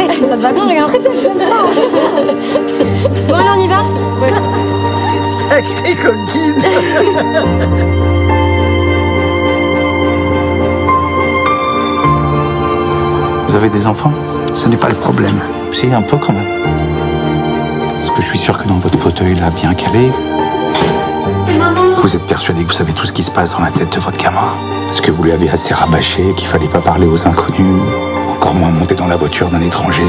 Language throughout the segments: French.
arrête. Ça te va bien, regarde. Bon, allez, on y va Sacré coquine Vous avez des enfants? Ce n'est pas le problème. Si, un peu quand même. Parce que je suis sûr que dans votre fauteuil là, bien calé, vous êtes persuadé que vous savez tout ce qui se passe dans la tête de votre gamin? Parce que vous lui avez assez rabâché qu'il fallait pas parler aux inconnus, encore moins monter dans la voiture d'un étranger.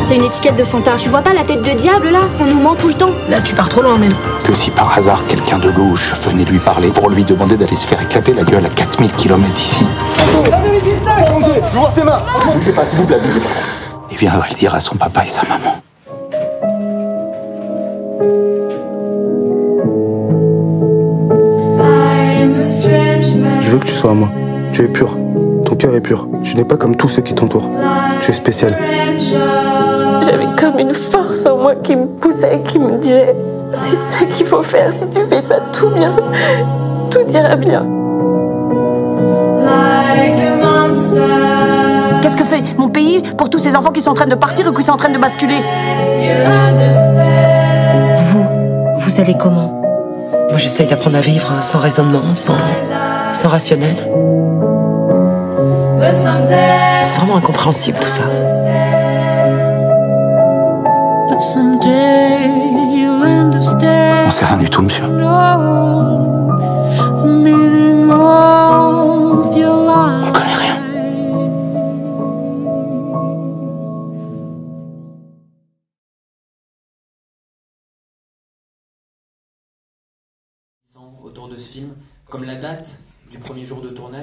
C'est une étiquette de fantard. Tu vois pas la tête de diable, là? On nous ment tout le temps. Là, tu pars trop loin, mais. Que si par hasard quelqu'un de louche venait lui parler pour lui demander d'aller se faire éclater la gueule à 4000 km d'ici. Il viendrait le dire à son papa et sa maman. Tu sois à moi. Tu es pur. Ton cœur est pur. Tu n'es pas comme tous ceux qui t'entourent. Tu es spécial. J'avais comme une force en moi qui me poussait, qui me disait c'est ça qu'il faut faire, si tu fais ça tout bien, tout ira bien. Qu'est-ce que fait mon pays pour tous ces enfants qui sont en train de partir ou qui sont en train de basculer? Vous, vous allez comment? Moi, j'essaye d'apprendre à vivre sans raisonnement, sans, sans rationnel. C'est vraiment incompréhensible tout ça. On sait rien du tout, monsieur.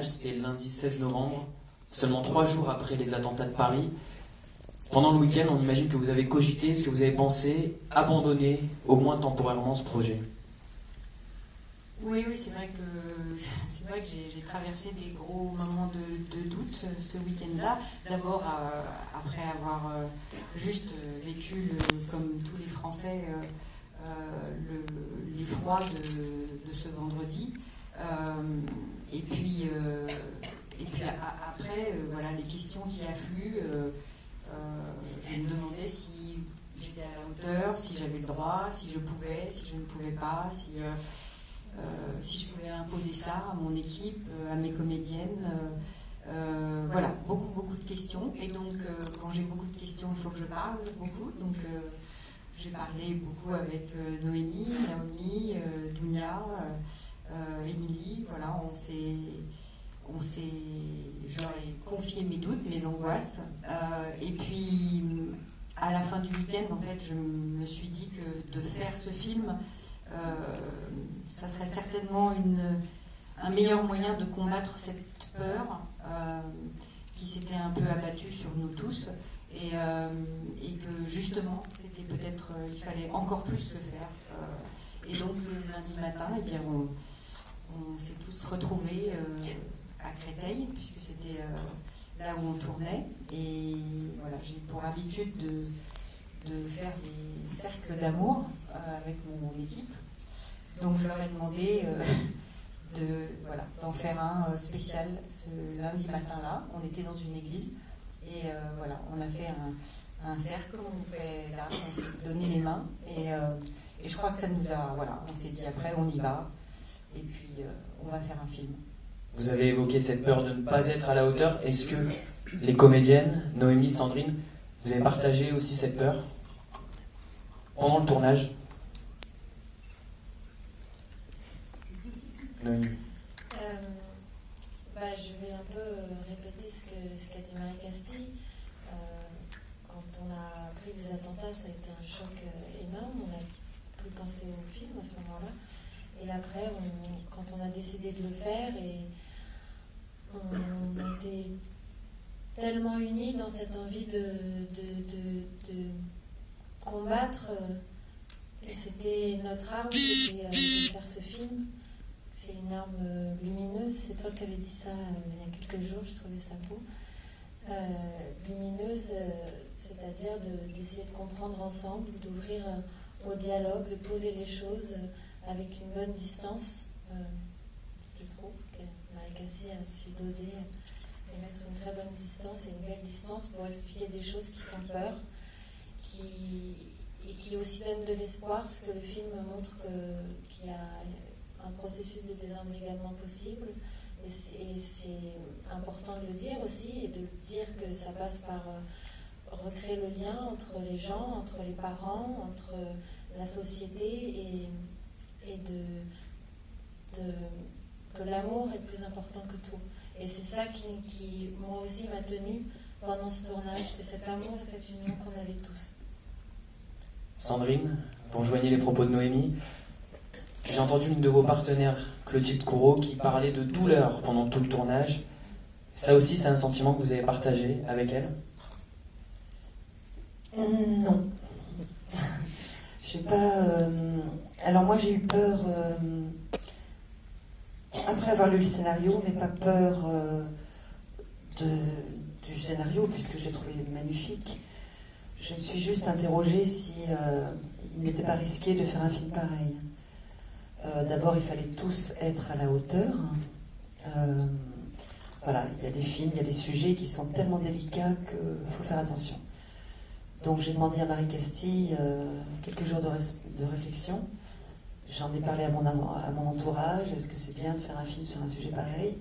C'était lundi 16 novembre, seulement trois jours après les attentats de Paris. Pendant le week-end, on imagine que vous avez cogité, ce que vous avez pensé, abandonner au moins temporairement ce projet. Oui, oui, c'est vrai que c'est vrai que j'ai traversé des gros moments de, doute euh, ce week-end-là. D'abord euh, après avoir euh, juste vécu, comme tous les Français, le- l'effroi de ce vendredi. Euh, et puis, euh, et puis après, euh, voilà, les questions qui affluent. je me demandais si j'étais à la hauteur, si j'avais le droit, si je pouvais, si je ne pouvais pas, si si je pouvais imposer ça à mon équipe, à mes comédiennes. voilà, beaucoup, beaucoup de questions. Et donc, quand j'ai beaucoup de questions, il faut que je parle beaucoup. Donc, j'ai parlé beaucoup avec Noémie, Naomi, euh, Émilie. Voilà, on s'est. On s'est, ai confié mes doutes, mes angoisses. Euh, et puis, à la fin du week-end, en fait, je me suis dit que de faire ce film, euh, ça serait certainement une, un meilleur moyen de combattre cette peur euh, qui s'était un peu abattue sur nous tous et, euh, et que justement c'était peut-être euh, il fallait encore plus le faire Euh, et donc le lundi matin eh bien on, on s'est tous retrouvés euh, à Créteil puisque c'était euh, là où on tournait et voilà j'ai pour habitude de de faire des cercles d'amour euh, avec mon équipe. Donc je leur ai demandé de voilà d'en faire un spécial ce lundi matin là. On était dans une église et voilà on a fait un, cercle, on fait là, on s'est donné les mains et, et je crois que ça nous a voilà on s'est dit après on y va et puis euh, on va faire un film. Vous avez évoqué cette peur de ne pas être à la hauteur. Est-ce que les comédiennes, Noémie, Sandrine, vous avez partagé aussi cette peur pendant le tournage? Noémie. Euh, bah, je vais un peu euh, répéter ce que ce qu'a dit Marie Castille. Euh, quand on a appris les attentats, ça a été un choc énorme. On n'a plus pensé au film à ce moment-là. Et après, quand on a décidé de le faire, et on était tellement unis dans cette envie de, combattre. euh, et c'était notre arme, c'était euh, de faire ce film. C'est une arme euh, lumineuse. C'est toi qui avais dit ça il y a quelques jours, je trouvais ça beau. Lumineuse, c'est-à-dire de- d'essayer de, comprendre ensemble, d'ouvrir au dialogue, de poser les choses avec une bonne distance. Euh, je trouve que Marie Cassie a su doser. et mettre une très bonne distance et une belle distance pour expliquer des choses qui font peur, qui, et qui aussi donnent de l'espoir, parce que le film montre qu'il y a un processus de désemblégamment possible. Et c'est important de le dire aussi, et de dire que ça passe par euh, recréer le lien entre les gens, entre les parents, entre la société, et, et de, de que l'amour est plus important que tout. Et c'est ça qui, qui moi aussi, m'a tenu pendant ce tournage. C'est cet amour et cette union qu'on avait tous. Sandrine, vous rejoignez les propos de Noémie. J'ai entendu une de vos partenaires, Clotilde Courreau, qui parlait de douleur pendant tout le tournage. Ça aussi, c'est un sentiment que vous avez partagé avec elle? Hum, Non. j'ai pas. Euh, alors moi, j'ai eu peur. Euh, après avoir lu le scénario, mais pas peur euh, du scénario, puisque je l'ai trouvé magnifique. Je me suis juste interrogée si euh, il n'était pas risqué de faire un film pareil. D'abord, il fallait tous être à la hauteur. voilà, il y a des films, il y a des sujets qui sont tellement délicats qu'il faut faire attention. Donc j'ai demandé à Marie Castille quelques jours de réflexion. J'en ai parlé à mon, entourage, est-ce que c'est bien de faire un film sur un sujet pareil?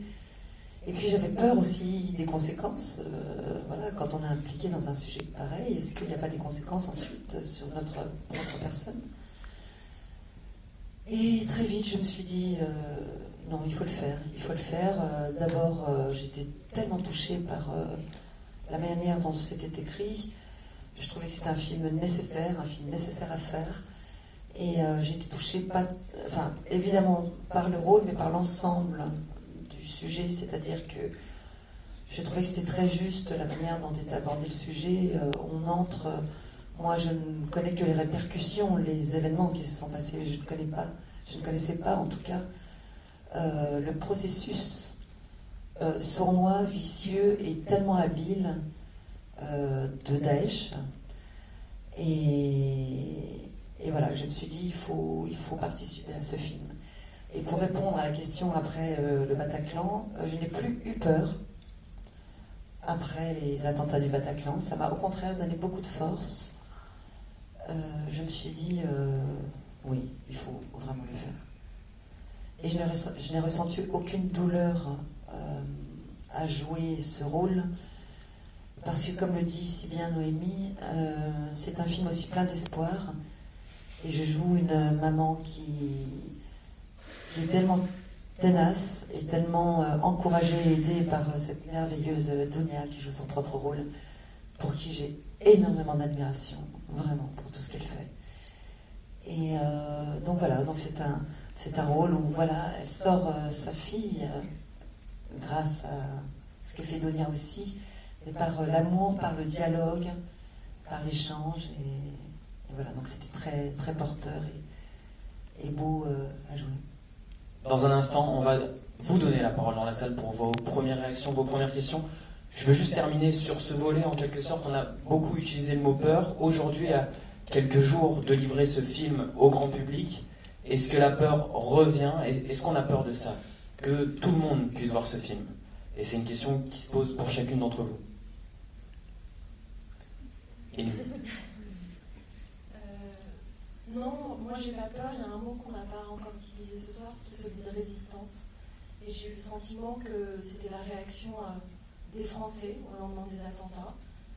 Et puis j'avais peur aussi des conséquences. Euh, voilà, quand on est impliqué dans un sujet pareil, est-ce qu'il n'y a pas des conséquences ensuite sur notre, notre personne? Et très vite, je me suis dit, euh, non, il faut le faire. Il faut le faire. Euh, d'abord, j'étais tellement touchée par la manière dont c'était écrit. Je trouvais que c'était un film nécessaire, un film nécessaire à faire. Et euh, j'ai été touchée, pas, enfin, évidemment par le rôle, mais par l'ensemble du sujet. C'est-à-dire que je trouvais que c'était très juste la manière dont est abordé le sujet. Euh, on entre, moi je ne connais que les répercussions, les événements qui se sont passés, je ne connais pas, je ne connaissais pas en tout cas euh, le processus sournois, vicieux et tellement habile de Daesh. Et et voilà, je me suis dit, il faut, il faut participer à ce film. Et pour répondre à la question après euh, le Bataclan, euh, je n'ai plus eu peur après les attentats du Bataclan. Ça m'a au contraire donné beaucoup de force. Euh, je me suis dit, oui, il faut vraiment le faire. Et je n'ai ressenti aucune douleur à jouer ce rôle, parce que comme le dit si bien Noémie, c'est un film aussi plein d'espoir. Et je joue une maman qui, est tellement tenace et tellement euh, encouragée et aidée par euh, cette merveilleuse Dunia qui joue son propre rôle, pour qui j'ai énormément d'admiration, vraiment, pour tout ce qu'elle fait. Et euh, donc voilà, donc c'est un, un rôle où voilà, elle sort sa fille grâce à ce que fait Donia aussi, mais par l'amour, par le dialogue, par l'échange. Voilà, donc c'était très, très porteur et, beau euh, à jouer. Dans un instant, on va vous donner la parole dans la salle pour vos premières réactions, vos premières questions. Je veux juste terminer sur ce volet en quelque sorte. On a beaucoup utilisé le mot peur. Aujourd'hui, à quelques jours de livrer ce film au grand public, est-ce que la peur revient? Est-ce qu'on a peur de ça? Que tout le monde puisse voir ce film? Et c'est une question qui se pose pour chacune d'entre vous. Et nous non, moi j'ai pas peur. Il y a un mot qu'on n'a pas encore utilisé ce soir, qui est celui de résistance. Et j'ai eu le sentiment que c'était la réaction euh, des Français au lendemain des attentats.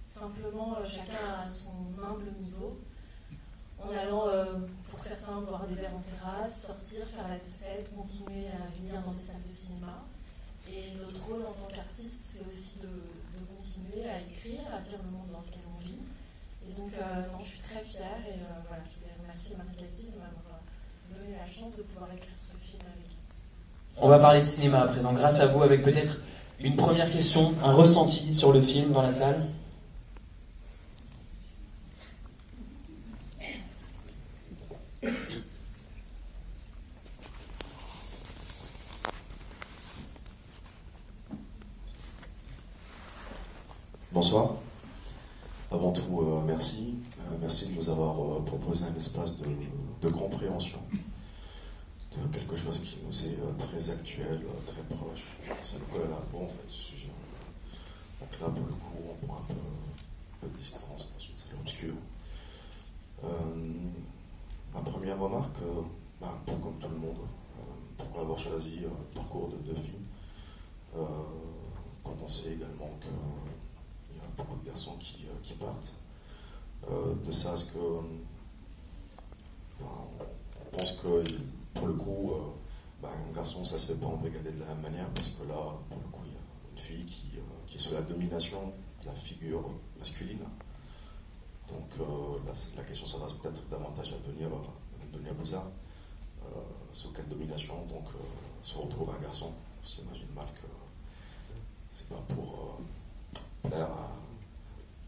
Simplement, euh, chacun à son humble niveau, en allant, euh, pour certains, boire des verres en terrasse, sortir, faire la fête, continuer à venir dans les salles de cinéma. Et notre rôle en tant qu'artiste, c'est aussi de, continuer à écrire, à dire le monde dans lequel on vit. Et donc, non, je suis très fière et voilà, merci Marie-Castille de m'avoir donné la chance de pouvoir écrire ce film avec On va parler de cinéma à présent, grâce à vous, avec peut-être une première question, un ressenti sur le film dans la salle. Bonsoir. Avant tout, euh, merci. Euh, merci de nous avoir euh, proposé un espace de, compréhension de quelque chose qui nous est très actuel, très proche. Ça nous colle à la peau, en fait, ce sujet. Donc là, pour le coup, on prend un peu, de distance dans une salle obscure. Euh, ma première remarque, euh, ben, comme tout le monde, pour avoir choisi le parcours de deux filles, quand on sait également qu'il y a beaucoup de garçons qui, partent, de ça à ce que on pense que pour le coup, bah, un garçon, ça se fait pas embrigader de la même manière parce que là, pour le coup, il y a une fille qui, euh, qui est sous la domination de la figure masculine. Donc euh, la question s'adresse peut-être davantage à à Bouzard, euh, sous quelle domination donc se retrouve un garçon. On s'imagine mal que c'est pas pour plaire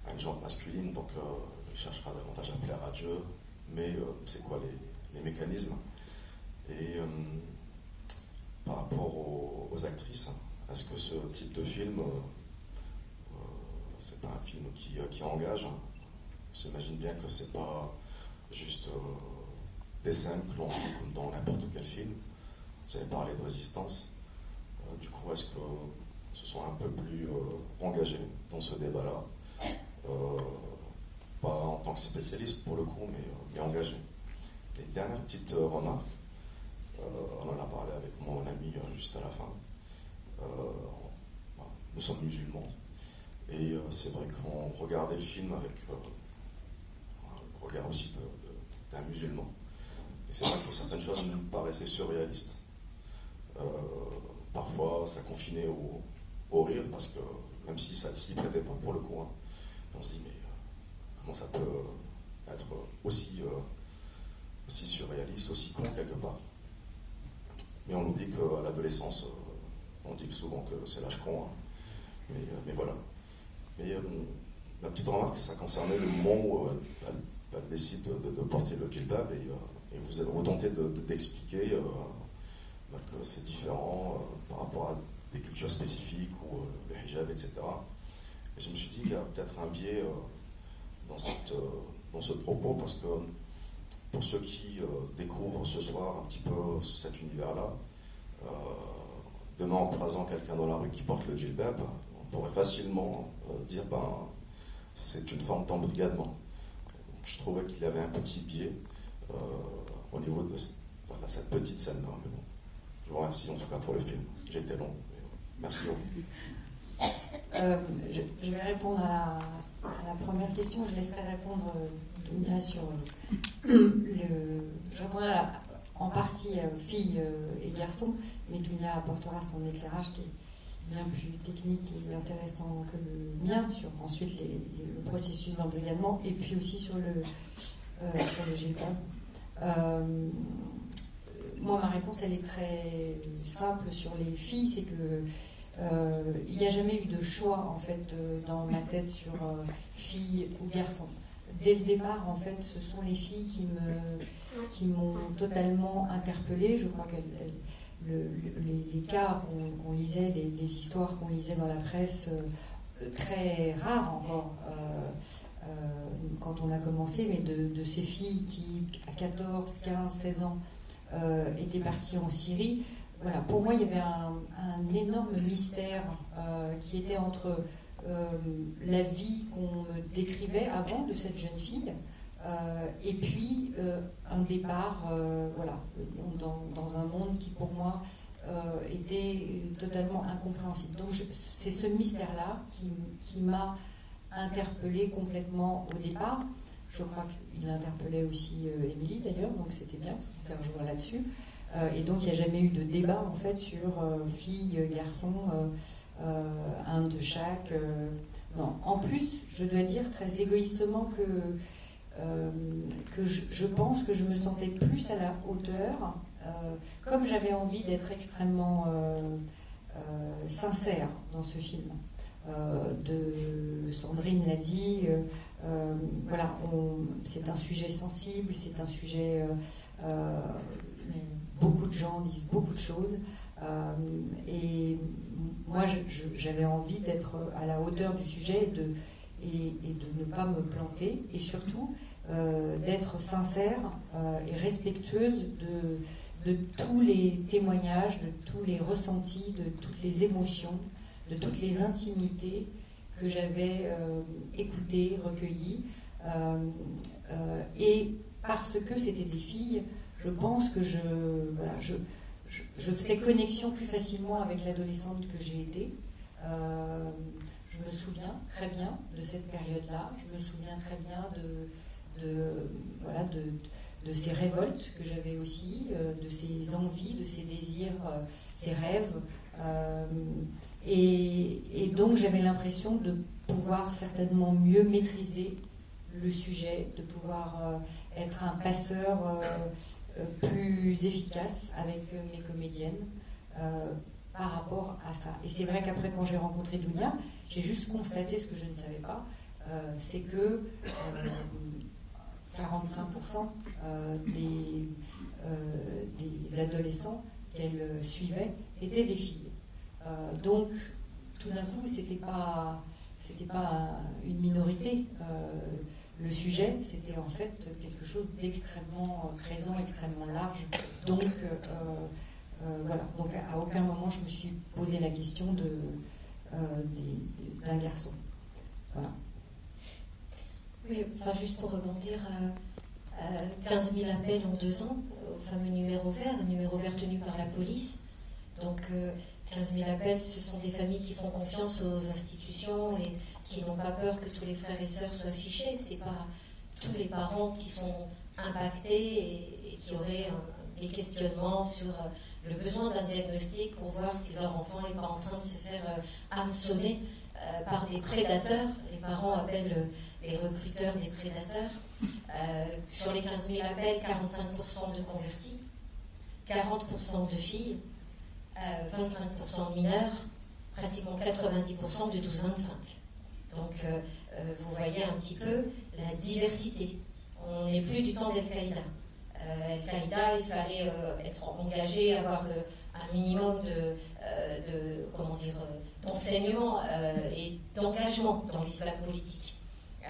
à, une genre masculine, donc il cherchera davantage à plaire à Dieu. Mais c'est quoi les, les, mécanismes? Et par rapport aux, actrices. Est-ce que ce type de film, euh, euh, c'est un film qui, euh, qui engage? On s'imagine bien que c'est pas juste des scènes que l'on comme dans n'importe quel film. Vous avez parlé de résistance. du coup, est-ce que se sont un peu plus engagés dans ce débat-là? Pas en tant que spécialiste pour le coup, mais, mais engagés. Et dernière petite remarque, euh, on en a parlé avec mon ami euh, juste à la fin. Euh, nous sommes musulmans. Et c'est vrai qu'on regardait le film avec le regard aussi d'un musulman. Et c'est vrai que certaines choses nous paraissaient surréalistes. parfois, ça confinait au, rire, parce que même si ça s'y prêtait pas pour le coup, hein, on se dit, mais comment ça peut être aussi, aussi surréaliste, aussi con quelque part mais on oublie qu'à l'adolescence, euh, on dit souvent que c'est l'âge con. Hein. Mais, euh, voilà. Mais euh, ma petite remarque, ça concernait le moment où elle, décide de, porter le djellab et, vous, vous tentez d'expliquer bah, que c'est différent par rapport à des cultures spécifiques ou le hijab, etc. Et je me suis dit qu'il y a peut-être un biais dans, cette, dans ce propos parce que pour ceux qui euh, découvrent ce soir un petit peu cet univers-là, euh, demain en croisant quelqu'un dans la rue qui porte le djellab, on pourrait facilement euh, dire ben c'est une forme d'embrigadement. Je trouvais qu'il y avait un petit biais au niveau de cette petite scène-là. Je vous remercie en tout cas pour le film. J'étais long. Merci beaucoup. je, vais répondre à la, première question. Je laisserai répondre Dunia sur le. Je répondrai en partie euh, filles euh, et garçons, mais Dunia apportera son éclairage qui est bien plus technique et intéressant que le mien sur ensuite le processus d'embrigadement et puis aussi sur le, euh, sur moi, ma réponse, elle est très simple sur les filles, c'est que il n'y a jamais eu de choix en fait dans ma tête sur filles ou garçons dès le départ, en fait, ce sont les filles qui me, qui m'ont totalement interpellée. Je crois que les, cas qu'on lisait, les, histoires qu'on lisait dans la presse, euh, très rares encore euh, euh, quand on a commencé, mais de, ces filles qui, à 14, 15, 16 ans, étaient parties en Syrie. Voilà, pour moi, il y avait un, énorme mystère qui était entre euh, la vie qu'on me décrivait avant de cette jeune fille. Euh, et puis euh, un départ voilà, dans, un monde qui pour moi était totalement incompréhensible. Donc c'est ce mystère-là qui, qui m'a interpellée complètement au départ. Je crois qu'il interpellait aussi Émilie d'ailleurs, donc c'était bien parce qu'on s'est rejoint là-dessus. Et donc il n'y a jamais eu de débat en fait sur fille, garçon. Euh, un de chaque. Euh, non. En plus, je dois dire très égoïstement que, euh, que je, pense que je me sentais plus à la hauteur, comme j'avais envie d'être extrêmement sincère dans ce film. de Sandrine l'a dit, voilà, c'est un sujet sensible, c'est un sujet. Beaucoup de gens disent beaucoup de choses. et moi, j'avais envie d'être à la hauteur du sujet et de, ne pas me planter, et surtout euh, d'être sincère euh, et respectueuse de, de tous les témoignages, de tous les ressentis, de toutes les émotions, de toutes les intimités que j'avais euh, écoutées, recueillies. et parce que c'était des filles, je pense que je, voilà, je, je, faisais connexion plus facilement avec l'adolescente que j'ai été. je me souviens très bien de cette période-là. Je me souviens très bien de, de voilà, de, de ces révoltes que j'avais aussi, euh, de ces envies, de ces désirs, euh, ces rêves. Euh, et, donc j'avais l'impression de pouvoir certainement mieux maîtriser le sujet, de pouvoir être un passeur plus efficace avec mes comédiennes par rapport à ça. Et c'est vrai qu'après, quand j'ai rencontré Dunia, j'ai juste constaté ce que je ne savais pas, c'est que 45% euh, des, euh, des adolescents qu'elle suivait étaient des filles. Euh, donc, tout d'un coup, c'était pas, pas une minorité. Le sujet, c'était en fait quelque chose d'extrêmement présent, extrêmement large. Donc, voilà. Donc, à aucun moment, je me suis posé la question de, d'un garçon. Voilà. Oui, enfin juste pour rebondir, à 15 000 appels en deux ans au fameux numéro vert, le numéro vert tenu par la police. Donc 15 euh, 000 appels, ce sont des familles qui font confiance aux institutions et qui n'ont pas peur que tous les frères et sœurs soient fichés. Ce n'est pas tous les parents qui sont impactés et, qui auraient des questionnements sur euh, le besoin d'un diagnostic pour voir si leur enfant n'est pas en train de se faire euh, hameçonner par des prédateurs. Les parents appellent les recruteurs des prédateurs. Euh, sur les 15 000 appels, 45% de convertis, 40% de filles, 25% euh, de mineurs, pratiquement 90% de 12-25. Donc euh, vous voyez un petit peu la diversité. On n'est plus du temps d'Al-Qaïda. Al-Qaïda, il fallait être engagé, avoir un minimum de, comment dire, d'enseignement et d'engagement dans l'islam politique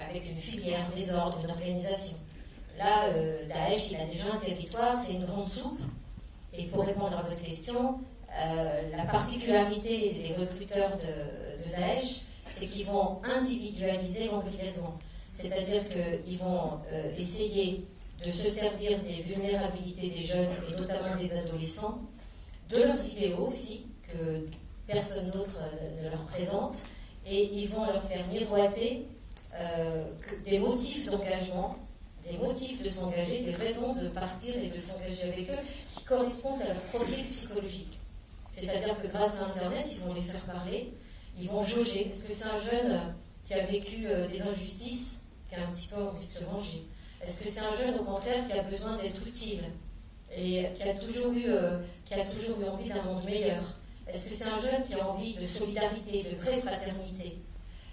avec une filière, des ordres, une organisation. Là, euh, Daesh, il a déjà un territoire, c'est une grande soupe. Et pour répondre à votre question, euh, la particularité des recruteurs de, Daesh, c'est qu'ils vont individualiser l'embrigadement. C'est-à-dire qu'ils vont euh, essayer de se servir des vulnérabilités des jeunes et notamment des adolescents, de leurs idéaux aussi, que personne d'autre ne leur présente, et ils vont leur faire miroiter euh, des motifs d'engagement, des motifs de s'engager, des raisons de partir et de s'engager avec eux qui correspondent à leur profil psychologique. C'est-à-dire que grâce à Internet, ils vont les faire parler, ils vont jauger. Est-ce que c'est un jeune qui a vécu euh, des injustices, qui a un petit peu envie de se venger Est-ce que c'est un jeune, au contraire, qui a besoin d'être utile et qui a toujours eu, euh, qui a toujours eu envie d'un monde meilleur? Est-ce que c'est un jeune qui a envie de solidarité, de vraie fraternité?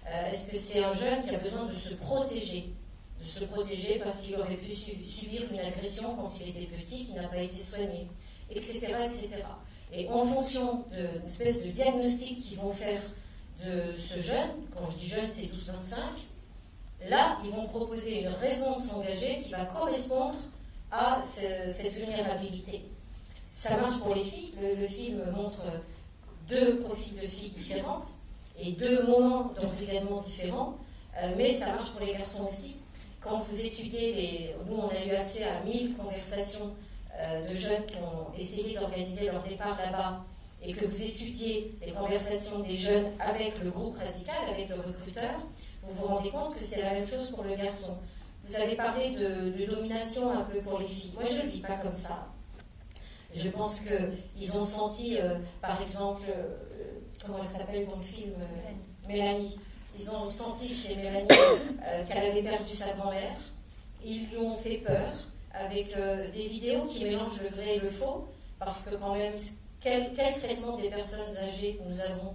Euh, est-ce que c'est un jeune qui a besoin de se protéger? De se protéger parce qu'il aurait pu subir une agression quand il était petit, qui n'a pas été soigné, etc., etc. Et en fonction d'une espèce de diagnostic qu'ils vont faire de ce jeune, quand je dis jeune, c'est 12-25, là, ils vont proposer une raison de s'engager qui va correspondre à cette vulnérabilité. Ça marche pour les filles. le film montre deux profils de filles différentes et deux moments d'embrigadement différents, euh, mais ça marche pour les garçons aussi. Quand vous étudiez les. Nous, on a eu accès à 1000 conversations de jeunes qui ont essayé d'organiser leur départ là-bas, et que vous étudiez les conversations des jeunes avec le groupe radical, avec le recruteur, vous vous rendez compte que c'est la même chose pour le garçon. Vous avez parlé de, domination un peu pour les filles. Moi, je ne vis pas comme ça. Je pense qu'ils ont senti, euh, par exemple, comment elle s'appelle dans le film euh, Mélanie. Ils ont senti chez Mélanie euh, qu'elle avait perdu sa grand-mère. Ils lui ont fait peur avec euh, des vidéos qui mélangent le vrai et le faux, parce que quand même, quel, traitement des personnes âgées nous avons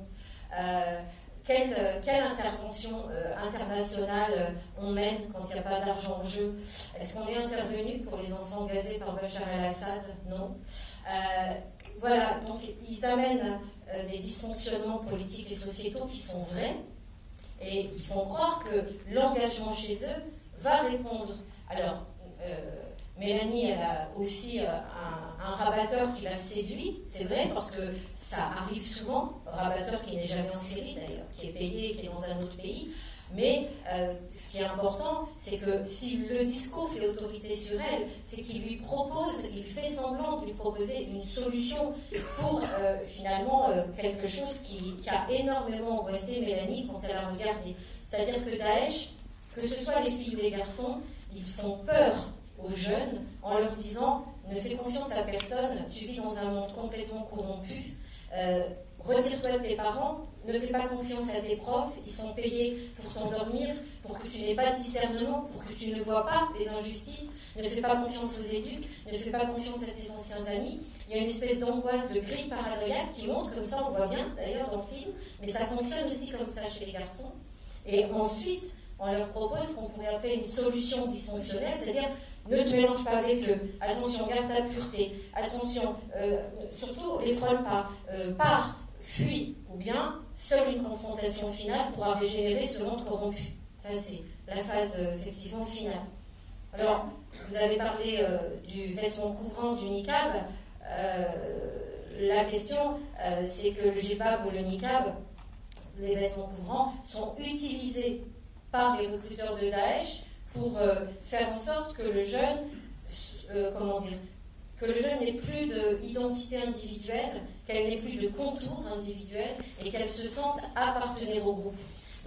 quelle, quelle, intervention internationale on mène quand il n'y a pas d'argent en jeu? Est-ce qu'on est intervenu pour les enfants gazés par Bachar el-Assad? Non. voilà, donc ils amènent euh, des dysfonctionnements politiques et sociétaux qui sont vrais. Et ils font croire que l'engagement chez eux va répondre. Alors, euh, Mélanie, elle a aussi euh, un, un rabatteur qui l'a séduit, c'est vrai, parce que ça arrive souvent, un rabatteur qui n'est jamais en série d'ailleurs, qui est payé, qui est dans un autre pays. Mais euh, ce qui est important, c'est que si le discours fait autorité sur elle, c'est qu'il lui propose, il fait semblant de lui proposer une solution pour euh, finalement quelque chose qui, qui, a énormément angoissé Mélanie quand elle a regardé. C'est-à-dire que Daesh, que ce soit les filles ou les garçons, ils font peur aux jeunes en leur disant ne fais confiance à personne, tu vis dans un monde complètement corrompu. Euh, Retire-toi de tes parents, ne fais pas confiance à tes profs, ils sont payés pour t'endormir, pour que tu n'aies pas de discernement, pour que tu ne vois pas les injustices, ne fais pas confiance aux éduques, ne fais pas confiance à tes anciens amis. Il y a une espèce d'angoisse, de grille paranoïaque qui monte comme ça, on voit bien d'ailleurs dans le film, mais ça fonctionne aussi comme ça chez les garçons. Et ensuite, on leur propose qu'on pourrait appeler une solution dysfonctionnelle, c'est-à-dire ne te mélange pas avec eux, attention, garde ta pureté, attention, euh, surtout les frôle pas, euh, pars, fuis, ou bien seule une confrontation finale pourra régénérer ce monde corrompu. C'est la phase euh, effectivement finale. Alors, vous avez parlé euh, du vêtement couvrant du niqab. Euh, la question, c'est que le jibab ou le niqab, les vêtements couvrants, sont utilisés par les recruteurs de Daesh pour euh, faire en sorte que le jeune, euh, comment dire, que le jeune n'ait plus d'identité individuelle, qu'elle n'ait plus de contours individuels et qu'elle se sente appartenir au groupe.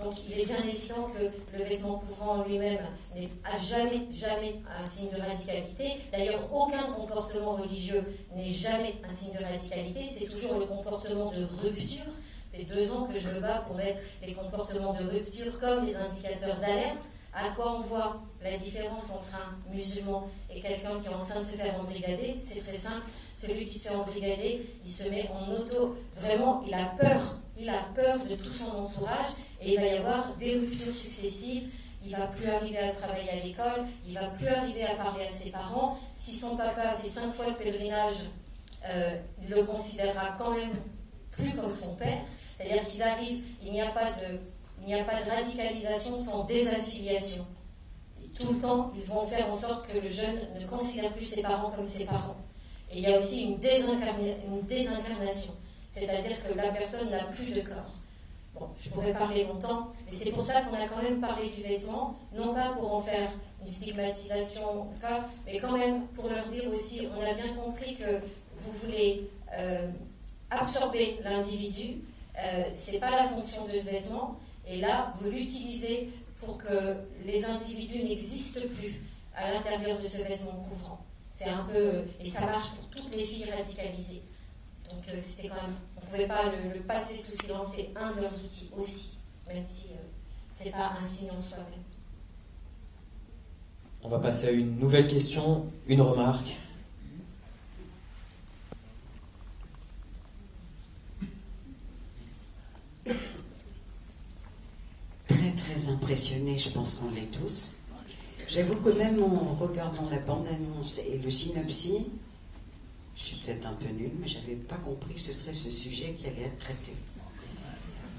Donc il est bien évident que le vêtement couvrant lui-même n'est jamais, jamais un signe de radicalité. D'ailleurs, aucun comportement religieux n'est jamais un signe de radicalité. C'est toujours le comportement de rupture. C'est deux ans que je me bats pour mettre les comportements de rupture comme les indicateurs d'alerte. À quoi on voit la différence entre un musulman et quelqu'un qui est en train de se faire embrigader? C'est très simple. Celui qui se fait embrigader, il se met en auto. Vraiment, il a peur. Il a peur de tout son entourage et il va y avoir des ruptures successives. Il va plus arriver à travailler à l'école, il va plus arriver à parler à ses parents. Si son papa fait cinq fois le pèlerinage, euh, il le considérera quand même plus comme son père. C'est-à-dire qu'ils arrivent, il n'y a pas de, radicalisation sans désaffiliation. Tout le temps, ils vont faire en sorte que le jeune ne considère plus ses parents comme ses parents. Et il y a aussi une désincarnation, c'est-à-dire que la personne n'a plus de corps. Bon, je pourrais parler longtemps, mais c'est pour ça qu'on a quand même parlé du vêtement, non pas pour en faire une stigmatisation, en tout cas, mais quand même pour leur dire aussi, on a bien compris que vous voulez euh, absorber l'individu, euh, c'est pas la fonction de ce vêtement, et là, vous l'utilisez pour que les individus n'existent plus à l'intérieur de ce vêtement couvrant. C'est un peu, et ça marche pour toutes les filles radicalisées. Donc euh, c'était quand même, on ne pouvait pas le, passer sous silence, c'est un de leurs outils aussi, même si euh, c'est pas un signe en soi-même. On va passer à une nouvelle question, une remarque. Très très je pense qu'on l'est tous. J'avoue que même en regardant la bande-annonce et le synopsis, je suis peut-être un peu nulle, mais je n'avais pas compris que ce serait ce sujet qui allait être traité.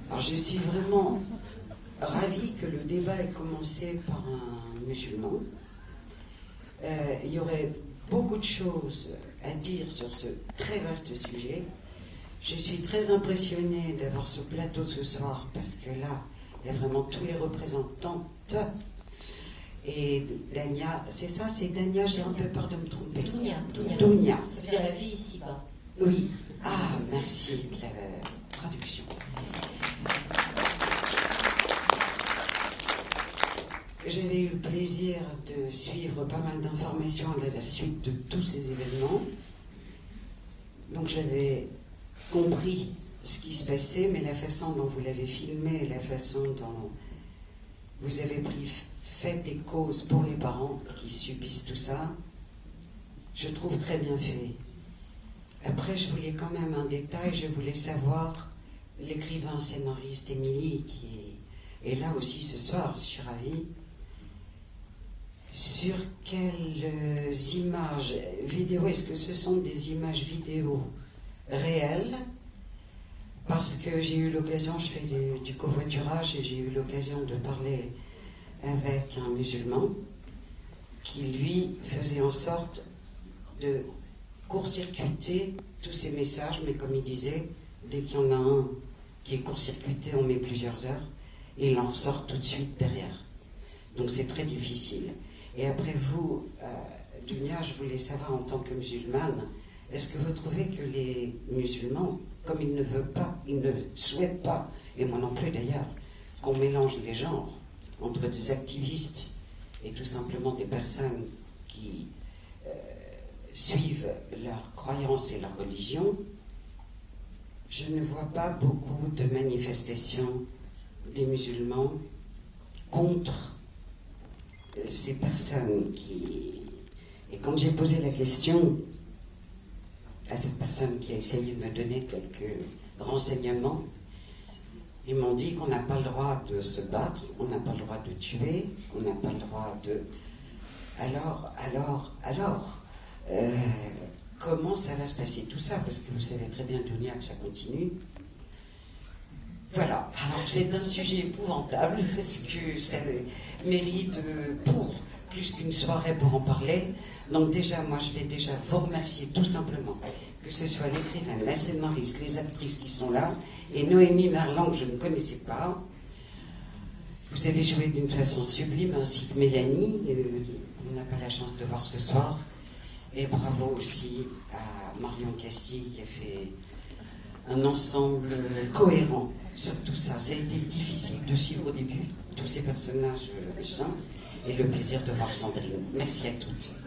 Alors je suis vraiment ravie que le débat ait commencé par un musulman. Euh, il y aurait beaucoup de choses à dire sur ce très vaste sujet. Je suis très impressionnée d'avoir ce plateau ce soir parce que là, il y a vraiment tous les représentants et Dania, c'est ça, c'est Dania, j'ai un peu peur de me tromper. Dounia, Dounia. Ça veut dire la vie ici-bas. Oui. Ah, merci de la traduction. J'avais eu le plaisir de suivre pas mal d'informations à la suite de tous ces événements. Donc j'avais compris ce qui se passait, mais la façon dont vous l'avez filmé, la façon dont vous avez pris fait des causes pour les parents qui subissent tout ça, je trouve très bien fait. Après, je voulais quand même un détail, je voulais savoir l'écrivain scénariste Émilie, qui est là aussi ce soir, je suis ravie, sur quelles images vidéo, est-ce que ce sont des images vidéo réelles Parce que j'ai eu l'occasion, je fais du, covoiturage et j'ai eu l'occasion de parler avec un musulman qui lui faisait en sorte de court-circuiter tous ces messages, mais comme il disait, dès qu'il y en a un qui est court-circuité, on met plusieurs heures, et il en sort tout de suite derrière. Donc c'est très difficile. Et après vous, euh, Dunia, je voulais savoir en tant que musulmane, est-ce que vous trouvez que les musulmans, comme ils ne veulent pas, ils ne souhaitent pas, et moi non plus d'ailleurs, qu'on mélange les genres entre des activistes et tout simplement des personnes qui euh, suivent leurs croyances et leur religion, je ne vois pas beaucoup de manifestations des musulmans contre euh, ces personnes qui... Et quand j'ai posé la question à cette personne qui a essayé de me donner quelques renseignements, ils m'ont dit qu'on n'a pas le droit de se battre, on n'a pas le droit de tuer, on n'a pas le droit de... Alors, alors, alors, euh, comment ça va se passer tout ça? Parce que vous savez très bien, Dunia, que ça continue. Voilà, alors c'est un sujet épouvantable parce que ça mérite euh, pour plus qu'une soirée pour en parler. Donc déjà, moi je vais déjà vous remercier tout simplement, que ce soit l'écrivain, la scénariste, les actrices qui sont là, et Noémie Merlan que je ne connaissais pas. Vous avez joué d'une façon sublime, ainsi que Mélanie, euh, on n'a pas la chance de voir ce soir. Et bravo aussi à Marion Castille qui a fait un ensemble cohérent sur tout ça. Ça a été difficile de suivre au début tous ces personnages méchants et le plaisir de voir Sandrine. Merci à toutes.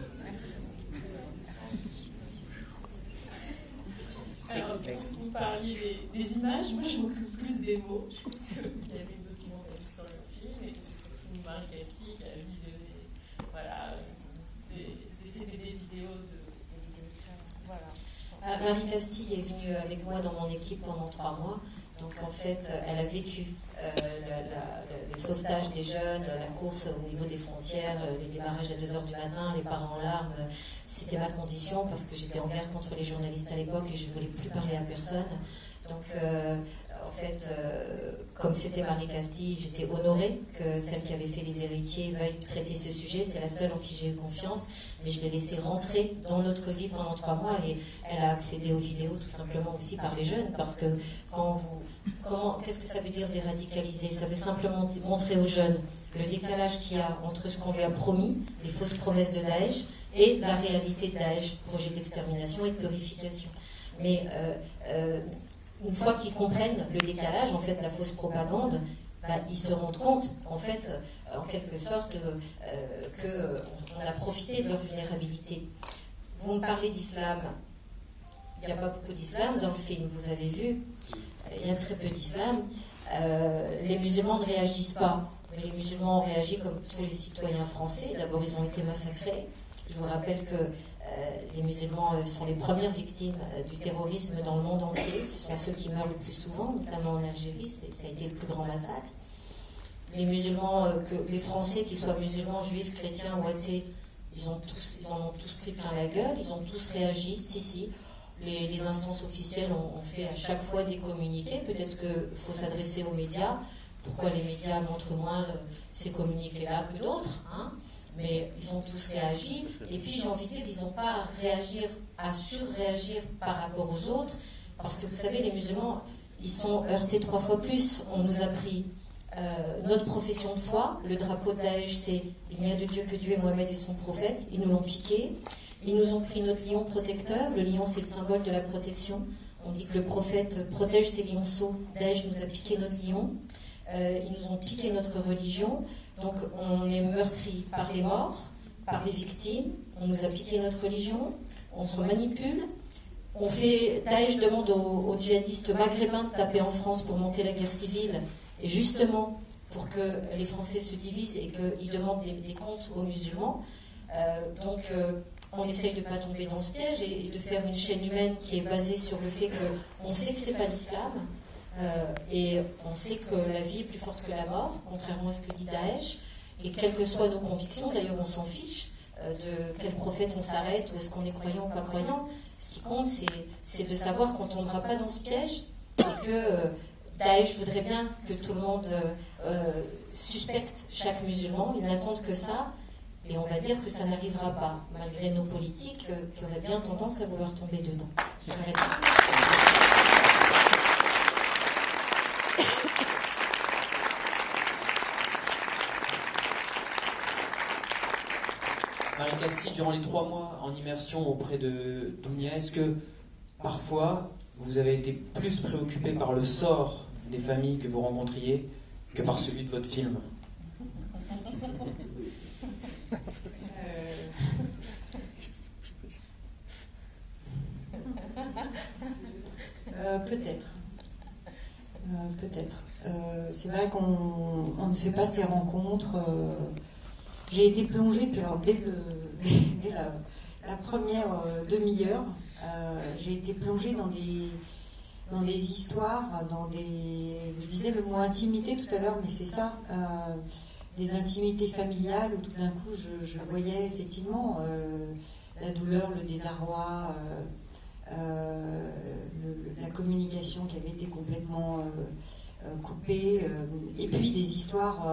Vous parliez des, des, images, moi je m'occupe plus des mots. Je pense qu'il y avait d'autres mots sur le film, et surtout Marie Cassie qui a visionné voilà, des, des CD vidéos de. Voilà. Ah, Marie Castille est venue avec moi dans mon équipe pendant trois mois. Donc en fait, elle a vécu euh, le sauvetage des jeunes, la course au niveau des frontières, les démarrages à 2h du matin, les parents en larmes. C'était ma condition parce que j'étais en guerre contre les journalistes à l'époque et je ne voulais plus parler à personne. Donc euh, en fait, euh, comme c'était Marie Castille, j'étais honorée que celle qui avait fait les héritiers veuille traiter ce sujet. C'est la seule en qui j'ai eu confiance, mais je l'ai laissée rentrer dans notre vie pendant trois mois et elle a accédé aux vidéos tout simplement aussi par les jeunes parce que quand vous, comment, qu'est-ce que ça veut dire déradicaliser Ça veut simplement montrer aux jeunes le décalage qu'il y a entre ce qu'on lui a promis, les fausses promesses de Daesh, et la réalité de Daesh, projet d'extermination et de purification. Mais euh, euh, une fois qu'ils comprennent le décalage, en fait, la fausse propagande, bah, ils se rendent compte, en fait, euh, en quelque sorte, euh, qu'on a profité de leur vulnérabilité. Vous me parlez d'islam. Il n'y a pas beaucoup d'islam dans le film, vous avez vu. Il y a très peu d'islam. Euh, les musulmans ne réagissent pas. Mais les musulmans ont réagi comme tous les citoyens français. D'abord, ils ont été massacrés. Je vous rappelle que euh, les musulmans euh, sont les premières victimes euh, du terrorisme dans le monde entier. Ce sont ceux qui meurent le plus souvent, notamment en Algérie. Ça a été le plus grand massacre. Les musulmans, les Français, qu'ils soient musulmans, juifs, chrétiens ou athées, ils, ont tous, ils en ont tous pris plein la gueule. Ils ont tous réagi. Si, si. Les, instances officielles ont, ont, fait à chaque fois des communiqués. Peut-être qu'il faut s'adresser aux médias. Pourquoi les médias montrent moins ces communiqués-là que d'autres hein? Mais ils ont tous réagi. Et puis j'ai envie de dire, ils n'ont pas à réagir, à surréagir par rapport aux autres, parce que vous savez, les musulmans, ils sont heurtés trois fois plus. On nous a pris euh, notre profession de foi, le drapeau de Daesh, c'est il n'y a de Dieu que Dieu et Mohamed et son prophète. Ils nous l'ont piqué. Ils nous ont pris notre lion protecteur. Le lion, c'est le symbole de la protection. On dit que le prophète protège ses lionceaux. Daesh nous a piqué notre lion. Euh, ils nous ont piqué notre religion. Donc on est meurtri par les morts, par les victimes, on nous a piqué notre religion, on se manipule. On fait, Daesh demande aux, djihadistes maghrébins de taper en France pour monter la guerre civile, et justement pour que les Français se divisent et qu'ils demandent des, comptes aux musulmans. Euh, donc euh, on essaye de ne pas tomber dans ce piège et, de faire une chaîne humaine qui est basée sur le fait qu'on sait que c'est pas l'islam, et on sait que la vie est plus forte que la mort, contrairement à ce que dit Daesh. Et quelles que soient nos convictions, d'ailleurs on s'en fiche euh, de quel prophète on s'arrête, ou est-ce qu'on est croyant ou pas croyant. Ce qui compte, c'est de savoir qu'on ne tombera pas dans ce piège et que euh, Daesh voudrait bien que tout le monde euh, suspecte chaque musulman. Ils n'attendent que ça. Et on va dire que ça n'arrivera pas, malgré nos politiques euh, qui auraient bien tendance à vouloir tomber dedans. Marie Castille, durant les trois mois en immersion auprès de Dounia, est-ce que parfois vous avez été plus préoccupé par le sort des familles que vous rencontriez que par celui de votre film? Euh, peut-être. Euh, peut-être. Euh, c'est vrai qu'on on ne fait pas ces rencontres. J'ai été plongée, puis alors dès, le, dès la, première euh, demi-heure, euh, j'ai été plongée dans des, dans des histoires, dans des. Je disais le mot intimité tout à l'heure, mais c'est ça. euh, des intimités familiales où tout d'un coup je, voyais effectivement la douleur, le désarroi, la communication qui avait été complètement coupée, et puis des histoires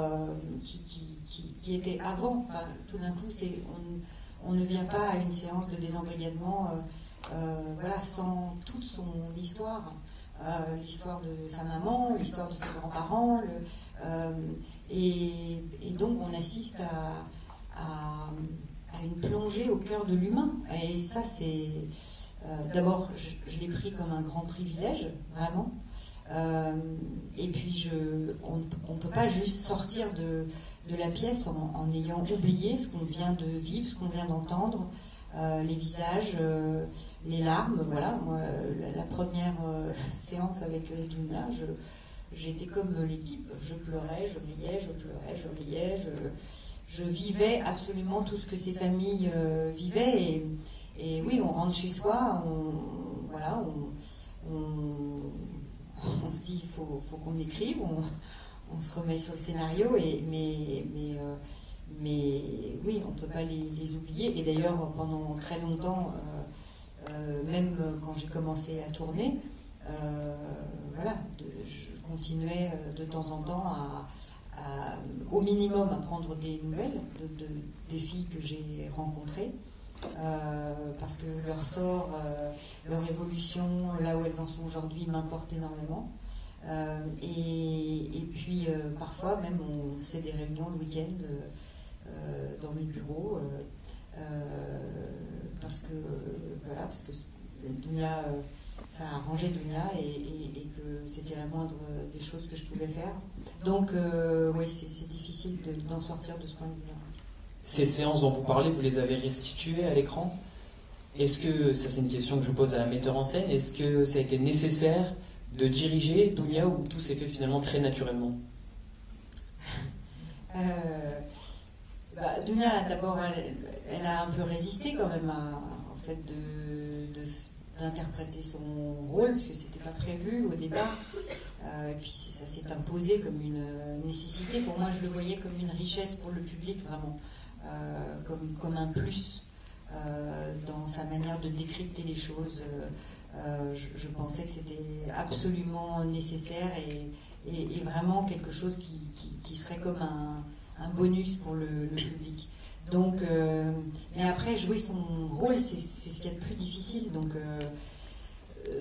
qui- qui- étaient avant. Tout d'un coup, c'est on, ne vient pas à une séance de désembrigadement euh, euh, voilà, sans toute son histoire. Euh, l'histoire de sa maman, l'histoire de ses grands-parents, et, donc on assiste à, à- une plongée au cœur de l'humain. Et ça, c'est d'abord, je, l'ai pris comme un grand privilège, vraiment. Et puis, je, on ne peut pas juste sortir de, de la pièce en, ayant oublié ce qu'on vient de vivre, ce qu'on vient d'entendre, euh, les visages, euh, les larmes. Voilà, la, première euh, séance avec Dunia, j'étais comme l'équipe. Je pleurais, je riais, je pleurais, je riais. Je, vivais absolument tout ce que ces familles vivaient. Et, oui, on rentre chez soi, on, voilà, on, se dit il faut, qu'on écrive, on se remet sur le scénario, et, mais, mais, euh, mais oui, on ne peut pas les, oublier. Et d'ailleurs, pendant très longtemps, euh, euh, même quand j'ai commencé à tourner, voilà, je continuais de temps en temps à, au minimum à prendre des nouvelles de, de- des filles que j'ai rencontrées. parce que leur sort, leur évolution, là où elles en sont aujourd'hui, m'importe énormément. Euh, et, puis euh, parfois même on fait des réunions le week-end euh, dans mes bureaux parce que voilà parce que Dunia ça a arrangé Dunia et, que c'était la moindre des choses que je pouvais faire. Donc oui c'est difficile de- d'en sortir de ce point de vue-là. Ces séances dont vous parlez, vous les avez restituées à l'écran? Est-ce que, ça c'est une question que je pose à la metteur en scène, est-ce que ça a été nécessaire de diriger Dounia ou tout s'est fait finalement très naturellement Euh, bah, Dunia, d'abord, elle, a un peu résisté quand même à, en fait, d'interpréter son rôle, parce que c'était pas prévu au départ. Euh, et puis ça s'est imposé comme une euh, nécessité. Pour moi, je le voyais comme une richesse pour le public, vraiment, Euh, comme, un plus dans sa manière de décrypter les choses. Euh, je, pensais que c'était absolument nécessaire et, vraiment quelque chose qui, serait comme un, bonus pour le, public. Donc, euh, mais après, jouer son rôle, c'est ce qu'il y a de plus difficile. Donc, euh,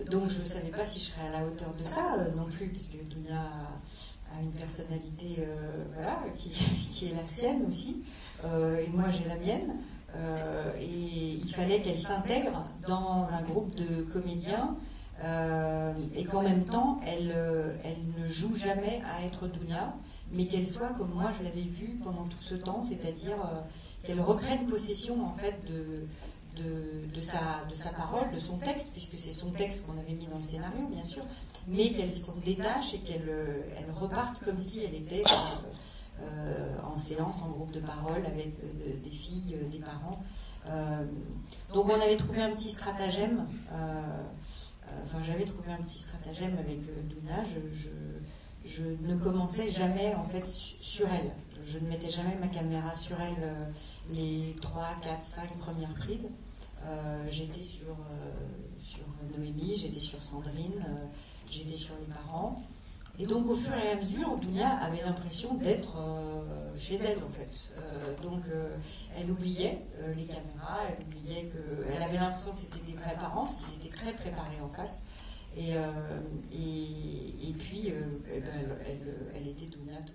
donc je ne savais pas si je serais à la hauteur de ça non plus, parce que a, une personnalité voilà, qui, est la sienne aussi, et moi j'ai la mienne. Euh, et il fallait qu'elle s'intègre dans un groupe de comédiens euh, et qu'en même temps elle, euh, elle ne joue jamais à être Dunia, mais qu'elle soit comme moi je l'avais vue pendant tout ce temps, c'est-à-dire qu'elle reprenne possession en fait de, de, de sa, de sa parole, de son texte, puisque c'est son texte qu'on avait mis dans le scénario bien sûr, mais qu'elle s'en détache et qu'elle elle reparte comme si elle était en séance, en groupe de parole avec euh, de- des filles, euh, des parents. Euh, donc on avait trouvé un petit stratagème. euh, euh, Enfin, j'avais trouvé un petit stratagème avec euh, Duna. Je, je- je ne commençais jamais en fait su- sur elle. Je ne mettais jamais ma caméra sur elle euh, les 3, 4, 5 premières prises. Euh, j'étais sur, euh, sur Noémie, j'étais sur Sandrine, euh, j'étais sur les parents. Et donc, au fur et à mesure, Dunia avait l'impression d'être euh, chez elle, en fait. Euh, donc, euh, elle oubliait les caméras, elle oubliait que. Elle avait l'impression que c'était des vrais parents, parce qu'ils étaient très préparés en face. Et, et, puis, eh ben, elle, elle, était Dunia tout.